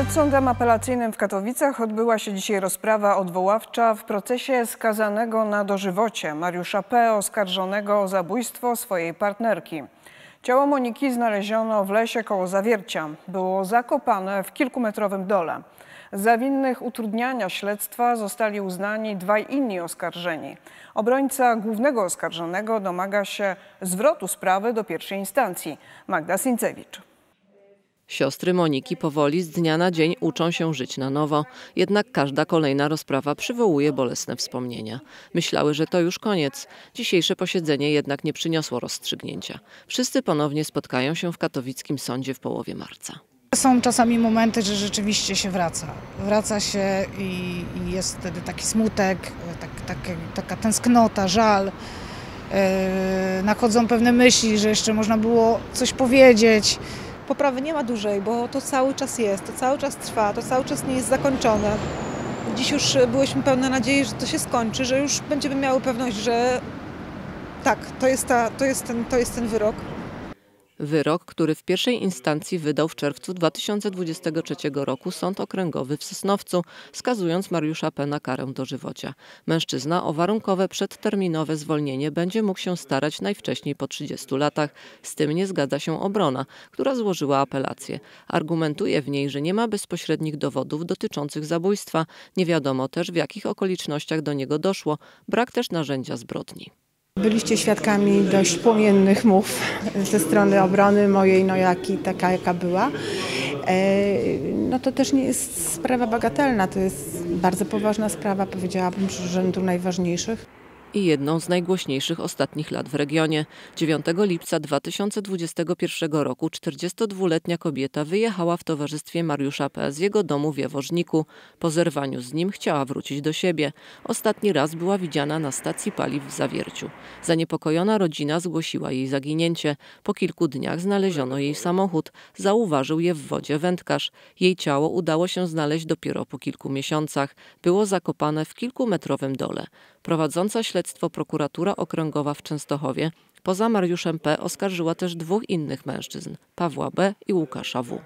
Przed sądem apelacyjnym w Katowicach odbyła się dzisiaj rozprawa odwoławcza w procesie skazanego na dożywocie Mariusza P., oskarżonego o zabójstwo swojej partnerki. Ciało Moniki znaleziono w lesie koło Zawiercia. Było zakopane w kilkumetrowym dole. Za winnych utrudniania śledztwa zostali uznani dwaj inni oskarżeni. Obrońca głównego oskarżonego domaga się zwrotu sprawy do pierwszej instancji. Magda Sincewicz. Siostry Moniki powoli z dnia na dzień uczą się żyć na nowo, jednak każda kolejna rozprawa przywołuje bolesne wspomnienia. Myślały, że to już koniec. Dzisiejsze posiedzenie jednak nie przyniosło rozstrzygnięcia. Wszyscy ponownie spotkają się w katowickim sądzie w połowie marca. Są czasami momenty, że rzeczywiście się wraca. Wraca się i, i jest wtedy taki smutek, tak, tak, taka tęsknota, żal. Yy, nachodzą pewne myśli, że jeszcze można było coś powiedzieć. Poprawy nie ma dużej, bo to cały czas jest, to cały czas trwa, to cały czas nie jest zakończone. Dziś już byłyśmy pełne nadziei, że to się skończy, że już będziemy miały pewność, że tak, to jest, ta, to jest, ten, to jest ten wyrok. Wyrok, który w pierwszej instancji wydał w czerwcu 2023 roku Sąd Okręgowy w Sosnowcu, skazując Mariusza P. na karę dożywocia. Mężczyzna o warunkowe przedterminowe zwolnienie będzie mógł się starać najwcześniej po 30 latach. Z tym nie zgadza się obrona, która złożyła apelację. Argumentuje w niej, że nie ma bezpośrednich dowodów dotyczących zabójstwa, nie wiadomo też w jakich okolicznościach do niego doszło, brak też narzędzia zbrodni. Byliście świadkami dość płomiennych mów ze strony obrony mojej, no jak i taka jaka była. E, no to też nie jest sprawa bagatelna, to jest bardzo poważna sprawa, powiedziałabym, z rzędu najważniejszych i jedną z najgłośniejszych ostatnich lat w regionie. 9 lipca 2021 roku 42-letnia kobieta wyjechała w towarzystwie Mariusza P. z jego domu w Jaworzniku. Po zerwaniu z nim chciała wrócić do siebie. Ostatni raz była widziana na stacji paliw w Zawierciu. Zaniepokojona rodzina zgłosiła jej zaginięcie. Po kilku dniach znaleziono jej samochód. Zauważył je w wodzie wędkarz. Jej ciało udało się znaleźć dopiero po kilku miesiącach. Było zakopane w kilkumetrowym dole. Prowadząca śledztwo prokuratura okręgowa w Częstochowie poza Mariuszem P. oskarżyła też dwóch innych mężczyzn Pawła B. i Łukasza W.